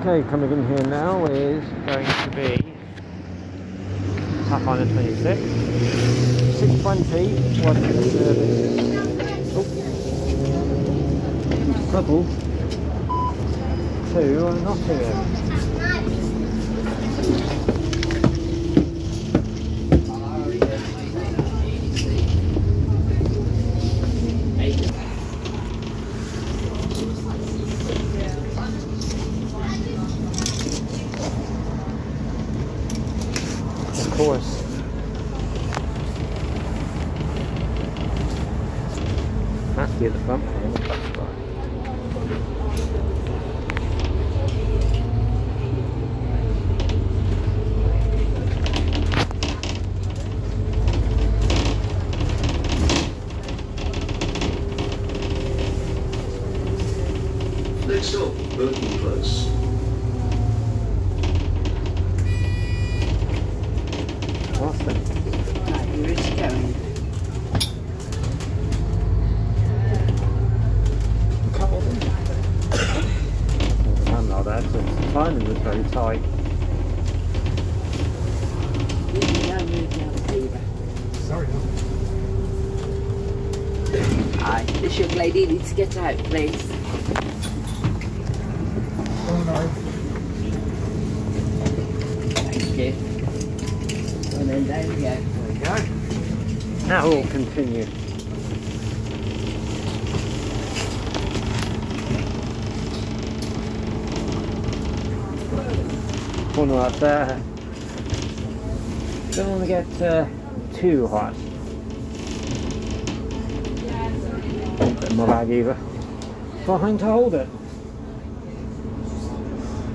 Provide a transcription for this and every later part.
Okay, coming in here now is going to be Pathfinder 26. 620 was the service. Oh. Trouble to Nottingham. Of course. Happy at the front end, that's right. Next stop, Burton Close. Awesome. Right, here it's going. I'm not there, so the timing was very tight. You can go move down, Peter. Sorry. Hi, this young lady needs to get out, please. Oh. Thank you. And then there we go. There we go. Now we'll continue. Corner up there. Don't want to get uh, too hot. In my bag either. Trying to hold it.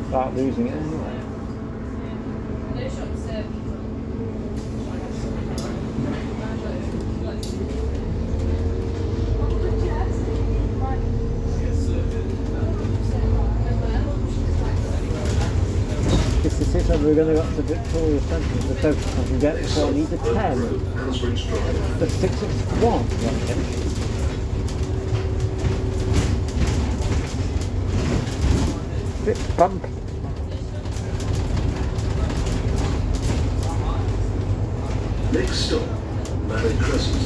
Start losing it anyway. This is it, we're going to go up to Victoria Centre, the closest I can get before I need a 10. Hansbridge Drive. The 661. Bit bump. Next stop, Mallet Crescent.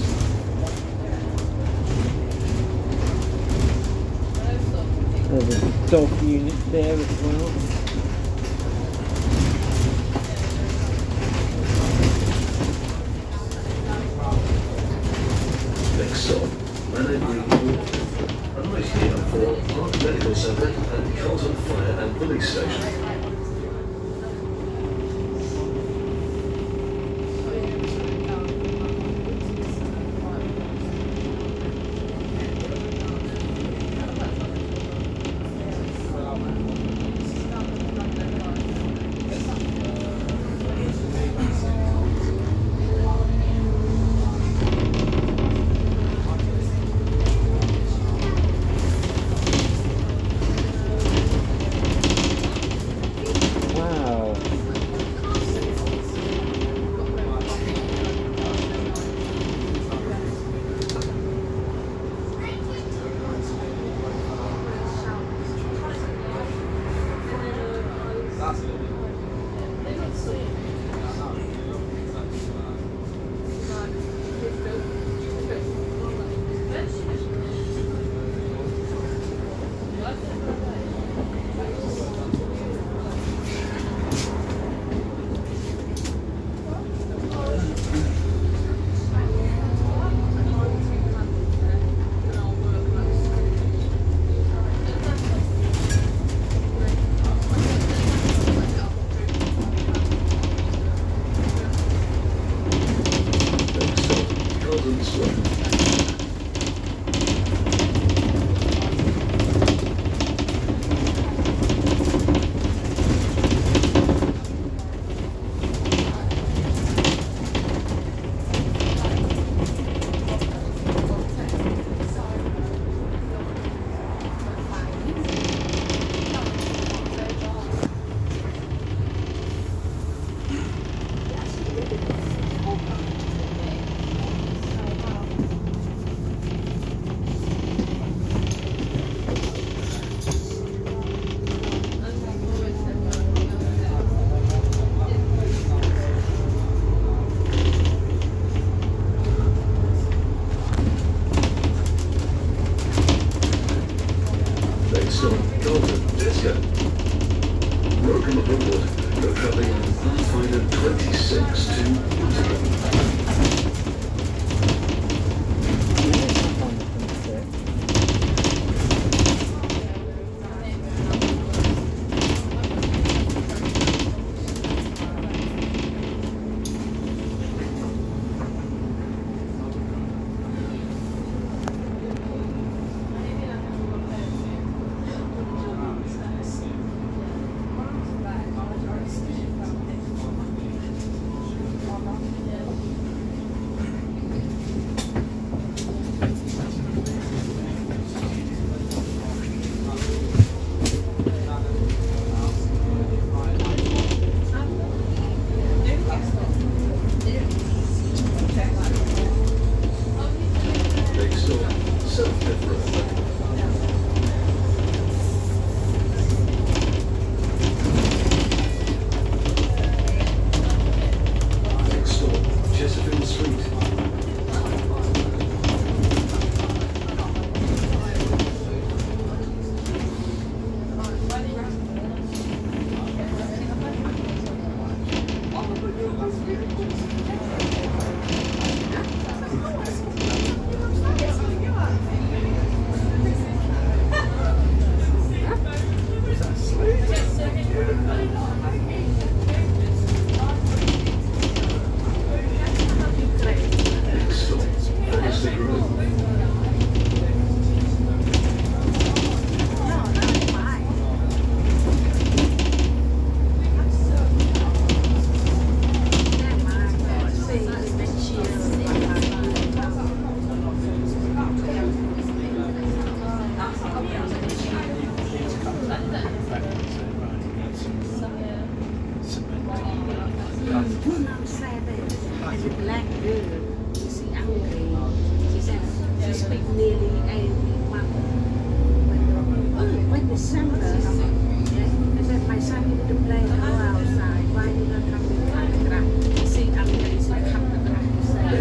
There's a dog unit there as well. Next stop, Mallet Green. Arrive here for Park Medical Centre and the Carlton Fire and Police Station.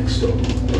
Next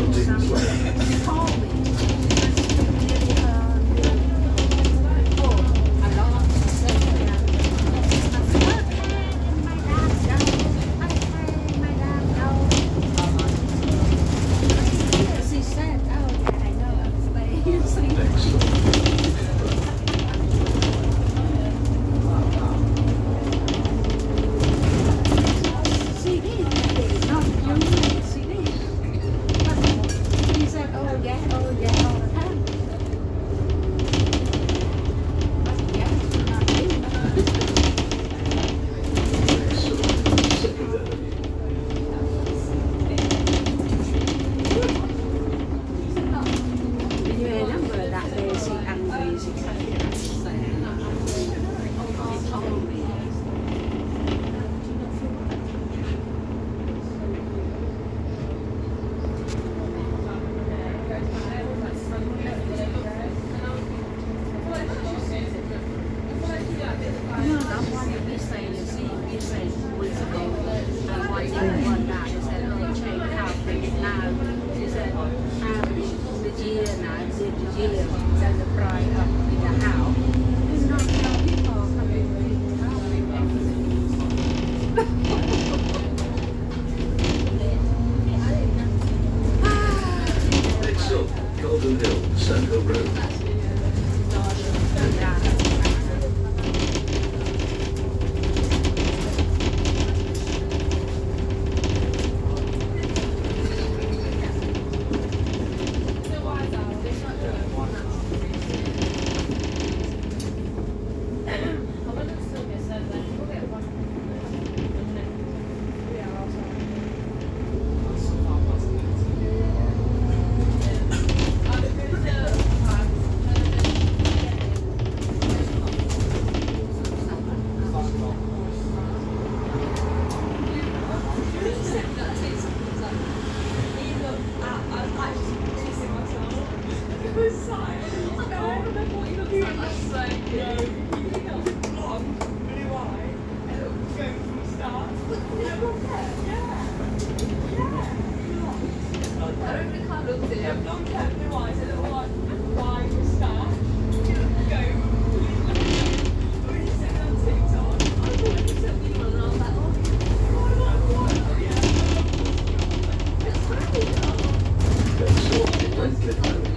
Wednesday.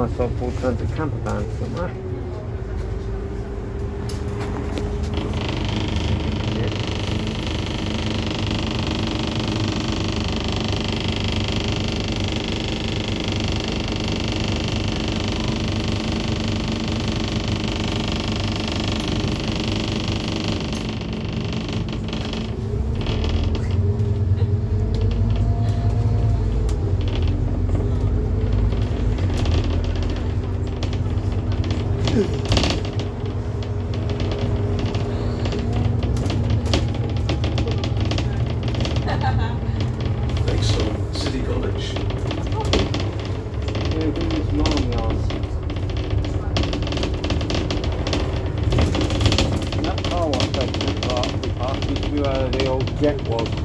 myself all kinds of camper vans somewhere. Jack was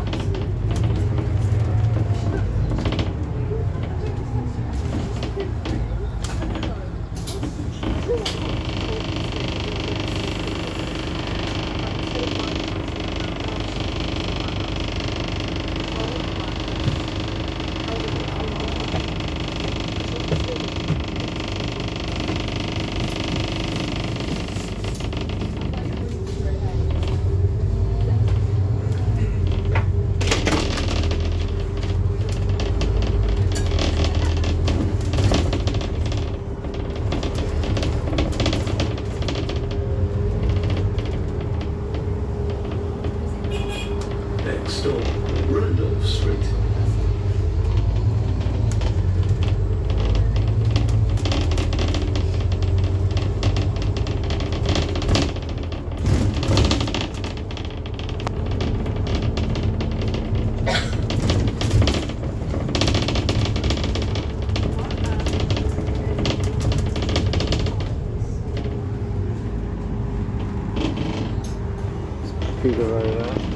feet of over there.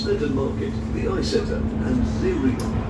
Sneinton Market, the Eye Centre and the Real.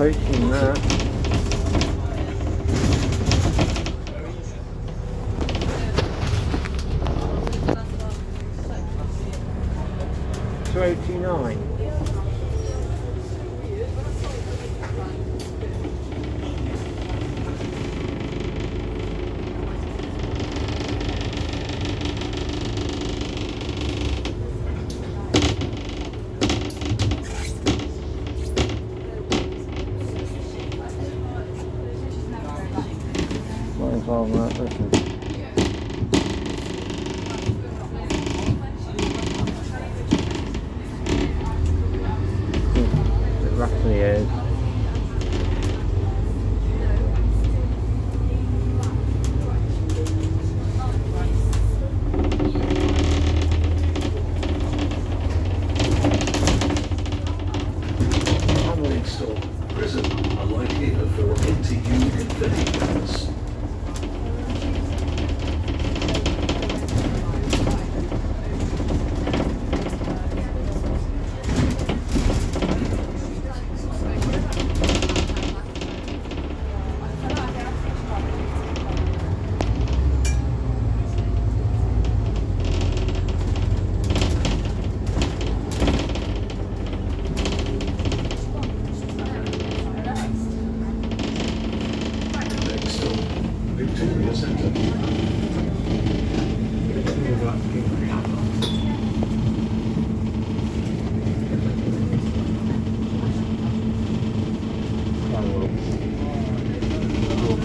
可以停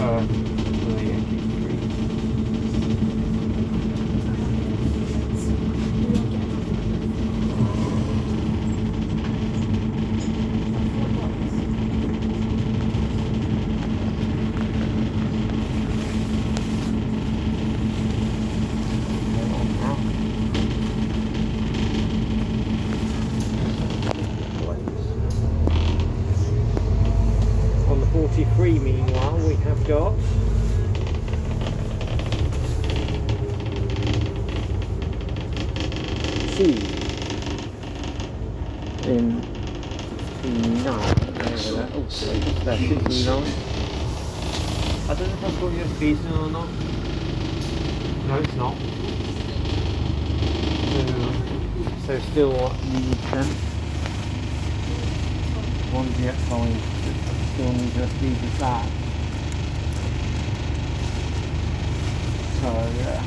On in 69 over. Oh, sorry, just there, 69. I don't know if I've got your in or not. No, it's not. So, so still what you need then? One DX5 still need to feed the back. So. Yeah,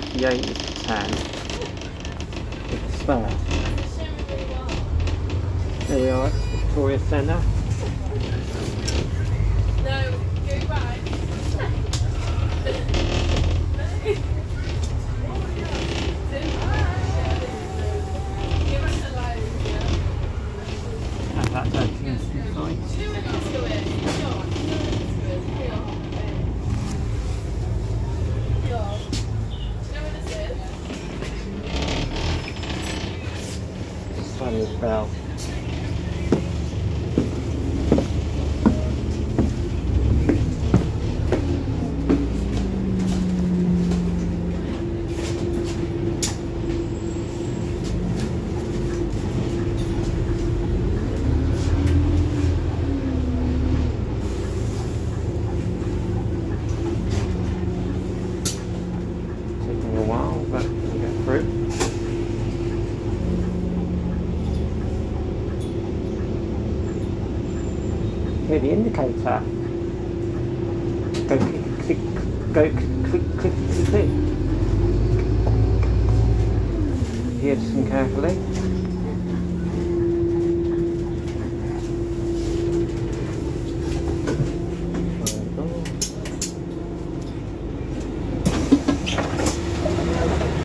58 is the tan. It's that. There we are at Victoria Centre. No, go back. That's Spanish Here, the indicator. Go click, click, go click, click, click, click. The here, listen carefully.